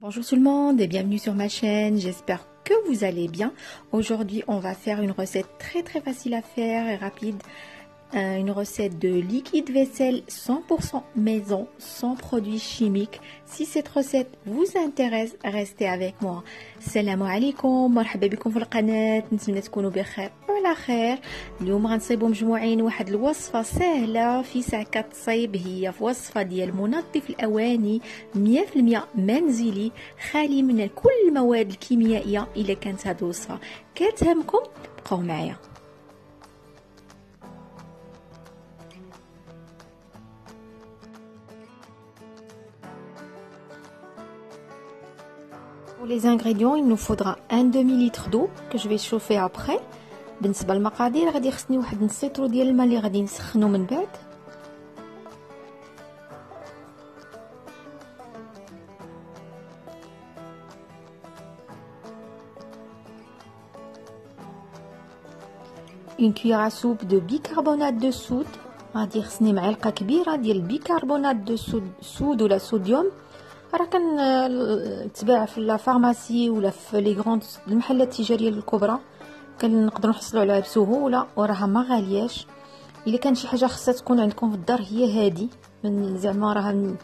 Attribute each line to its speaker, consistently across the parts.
Speaker 1: Bonjour tout le monde et bienvenue sur ma chaîne, j'espère que vous allez bien. Aujourd'hui on va faire une recette très très facile à faire et rapide euh, une recette de liquide vaisselle 100% maison, sans produits chimiques. Si cette recette vous intéresse, restez avec moi. Salam alaikum, مرحبا بكم في القناة نتمنى تكونوا بخير خير اليوم غنصيبوا مجموعين واحد الوصفة سهلة في ساعة كتصيب هي في وصفة ديال منظف الأواني 100% منزلي خالي من كل المواد الكيميائية إلا كانت هذه الوصفة. كتهمكم؟ بقاو معايا. Pour les ingrédients, il nous faudra un demi-litre d'eau que je vais chauffer après. بالنسبة للمقادير غادي خصني واحد نص ديال الماء اللي غادي نسخنو من بعد. Cuillère à soupe de bicarbonate de soude. غادي خصني معلقة كبيرة ديال ال bicarbonate de soude ولا صوديوم راه كنتباع في la pharmacie ولا في les grandes المحلات التجارية الكبرى. كنقدروا نحصلوا عليها بسهولة وراها ما غالياش. إلا كان شي حاجة خاصها تكون عندكم في الدار هي هادي. من زعما راها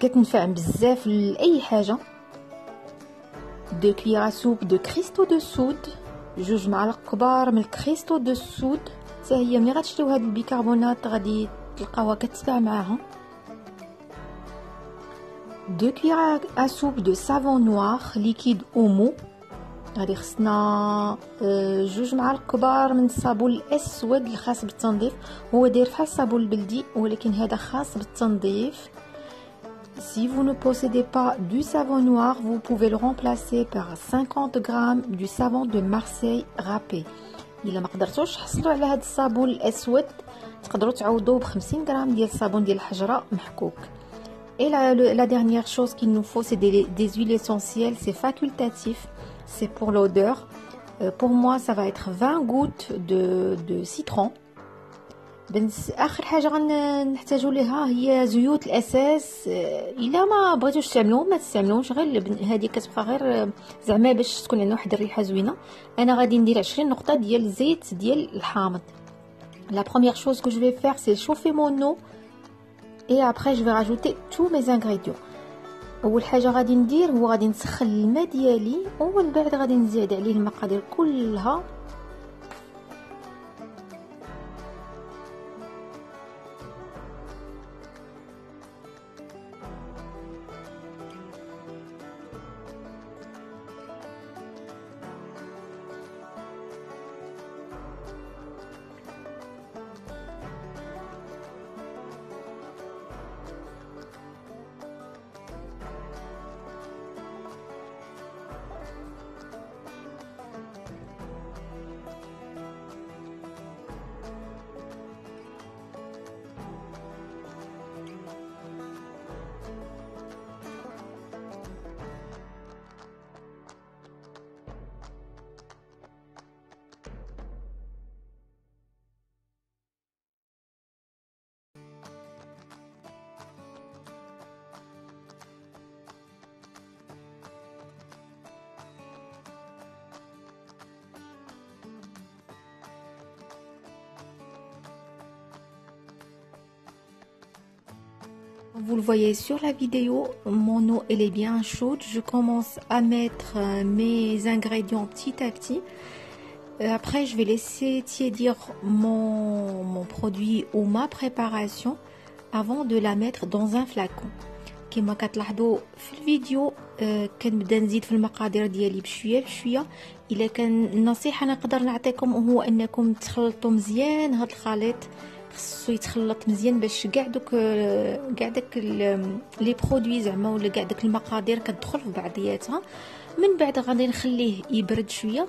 Speaker 1: كتنفع بزاف لأي حاجة. deux cuillères soupe de cristaux de soude جوج معالق كبار من ال cristaux de soude. حتى هي ملي غتشريو هاد البيكربونات غادي تلقاوها كتباع معاهم deux cuillères à soupe de savon noir liquide اومو غادي خصنا جوج معالق كبار من الصابون الأسود الخاص بالتنظيف. هو داير بحال الصابون البلدي ولكن هذا خاص بالتنظيف. Si vous ne possédez pas du savon noir, vous pouvez le remplacer par 50 g du savon de Marseille râpé. الا ما قدرتوش تحصلوا على هذا الصابون الاسود تقدروا تعوضوه ب 50 غرام ديال الصابون ديال الحجره محكوك Et la, la dernière chose qu'il nous faut, c'est des, des, huiles essentielles. C'est facultatif. C'est pour l'odeur. Euh, pour moi, ça va être 20 gouttes de, de citron. اخر حاجه غنحتاجو ليها هي زيوت الاساس الا ما بغيتوش تعملوه ما تستعملوش غير هذه كتبقى غير زعما باش تكون عندنا واحد الريحه زوينه انا غادي ندير 20 نقطه ديال الزيت ديال الحامض La première chose que je vais faire, c'est chauffer mon eau et après je vais rajouter tous mes ingrédients. أول حاجة غادي ندير هو غادي نسخن الماء ديالي. ومن بعد غادي نزيد عليه المقادير كلها. Vous le voyez sur la vidéo, mon eau elle est bien chaude. Je commence à mettre mes ingrédients petit à petit. Après, je vais laisser tiédir mon, mon produit ou ma préparation avant de la mettre dans un flacon. كما كتلاحظوا في الفيديو كنبدا نزيد في المقادير ديالي بشويه بشويه الا كان النصيحه نقدر نعطيكم هو انكم تخلطوا مزيان هذا الخليط خصو يتخلط مزيان باش كاع دوك كاع داك لي برودوي زعما ولا كاع داك المقادير كتدخل في بعضياتها. من بعد غادي نخليه يبرد شوية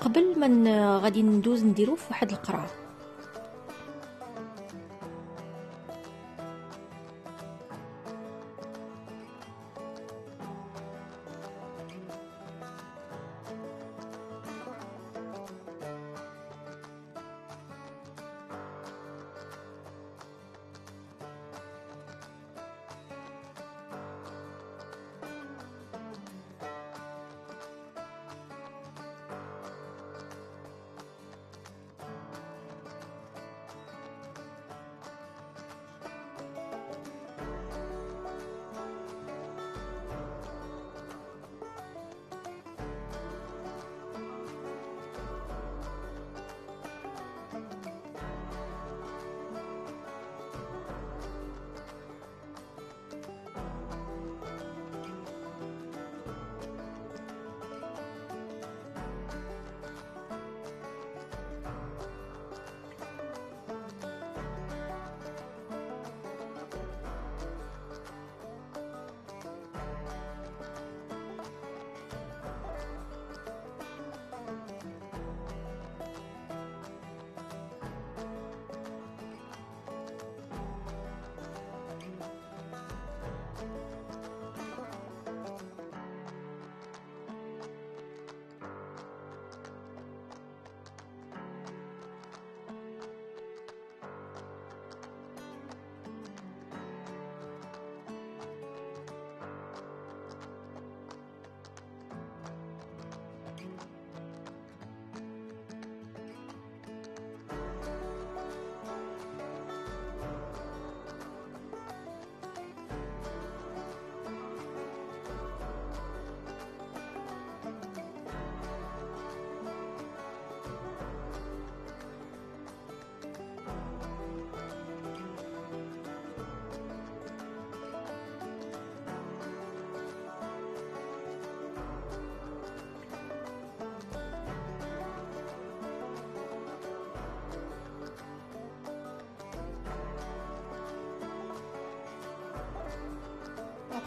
Speaker 1: قبل ما غادي ندوز نديرو في واحد القرعه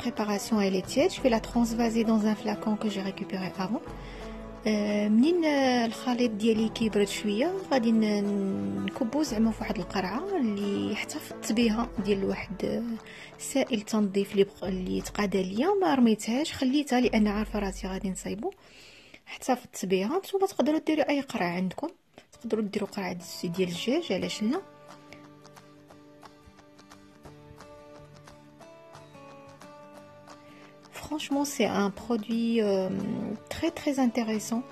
Speaker 1: préparation elle est tiède je vais la transvaser dans un flacon que j'ai récupéré avant. منين الخليط ديالي كيبرد شوية. غادي نكبو زعما فواحد القرعة اللي احتفظت بها ديال واحد سائل تنظيف اللي اللي تقادا ليا. ما رميتهاش خليتها لأن عارفة راسي غادي نصايبو. احتفظت بها. نتوما تقدروا ديروا أي قرعة عندكم. تقدروا ديروا قرعة ديال الدجاج علاش لا. Franchement, c'est un produit euh, très très intéressant,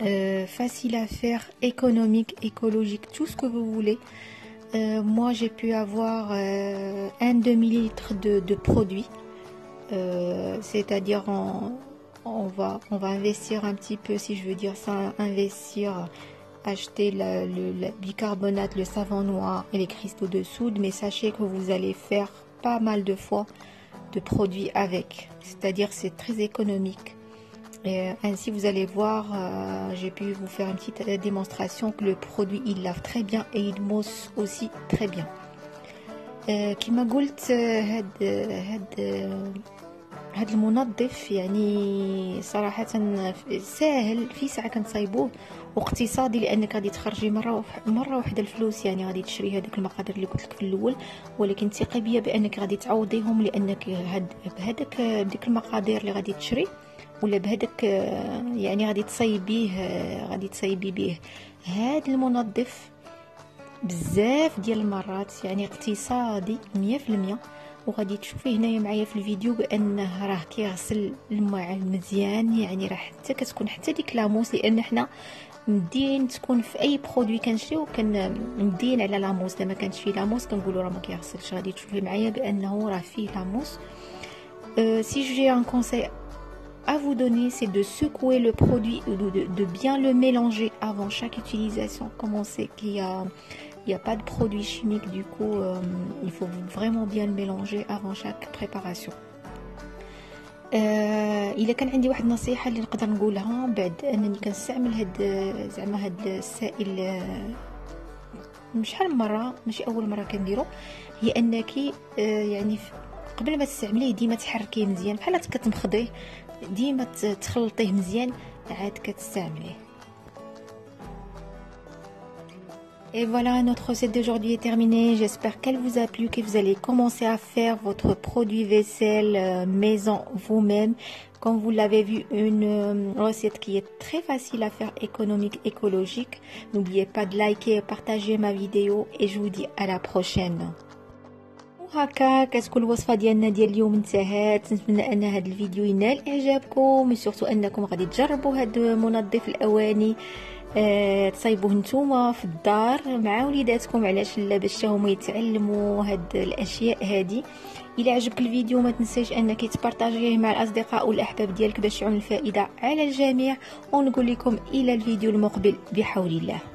Speaker 1: euh, facile à faire, économique, écologique, tout ce que vous voulez. Euh, moi, j'ai pu avoir un demi-litre de, de produit, c'est-à-dire on, va, on va investir un petit peu, si je veux dire ça, investir, acheter le, bicarbonate, le savon noir et les cristaux de soude, mais sachez que vous allez faire pas mal de fois de produits avec. C'est-à-dire c'est très économique. Et ainsi, vous allez voir, euh, j'ai pu vous faire une petite euh, démonstration que le produit, il lave très bien et il mousse aussi très bien. كما قلت هاد هاد هاد المنظف يعني صراحة ساهل في ساعة كنصايبوه واقتصادي لأنك غادي تخرجي مرة مرة واحدة الفلوس يعني غادي تشري هذوك المقادير اللي قلت لك في الأول ولكن ثقي بيا بأنك غادي تعوضيهم لأنك هاد بهذاك بديك المقادير اللي غادي تشري ولا بهذاك يعني غادي تصايبيه غادي تصايبي به هاد المنظف بزاف ديال المرات يعني اقتصادي مية في المية. وغادي تشوفي هنايا معايا في الفيديو بأنه راه كيغسل الماعن مزيان يعني راه حتى كتكون حتى ديك لاموس لأن حنا مدين تكون في أي برودوي كنشريو كان مدين على لاموس. الا ما كانش فيه لاموس كنقولوا راه ما كيغسلش. غادي تشوفي معايا بأنه راه فيه لاموس. Si j'ai un conseil à vous donner, c'est de secouer le produit, de, de, de, bien le mélanger avant chaque utilisation. Comme on sait qu'il y a, il n'y a pas de produit chimique, du coup, euh, il faut vraiment bien le mélanger avant chaque préparation. الا كان عندي واحد النصيحه اللي نقدر نقولها بعد أنني كنستعمل هاد زعما هاد السائل آه شحال مره ماشي أول مرة كنديرو هي أنك آه يعني قبل ما تستعمليه ديما تحركيه مزيان بحال كتمخضيه ديما تخلطيه مزيان عاد كتستعمليه Et voilà, notre recette d'aujourd'hui est terminée. J'espère qu'elle vous a plu, que vous allez commencer à faire votre produit vaisselle euh, maison vous-même. Comme vous l'avez vu, une euh, recette qui est très facile à faire, économique, écologique. N'oubliez pas de liker et partager ma vidéo et je vous dis à la prochaine. هكا كتكون الوصفه ديالنا ديال اليوم انتهت نتمنى ان هذا الفيديو ينال اعجابكم سورتو انكم غادي تجربوا هذا منظف الاواني أه تصايبوه نتوما في الدار مع وليداتكم علاش لا؟ باش هما يتعلموا هاد الأشياء هادي. إلى عجبك الفيديو ما تنساش أنك تبارطاجيه مع الأصدقاء والأحباب ديالك باش يعم الفائدة على الجميع. ونقول لكم إلى الفيديو المقبل بحول الله.